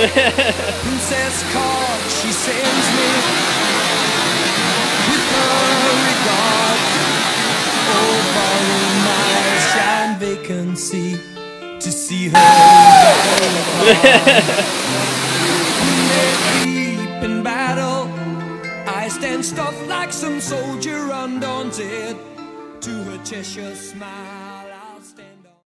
Princess card she sends me with her regard. Oh, follow my shine vacancy to see her. Deep in battle, I stand stuffed like some soldier undaunted to her Cheshire smile.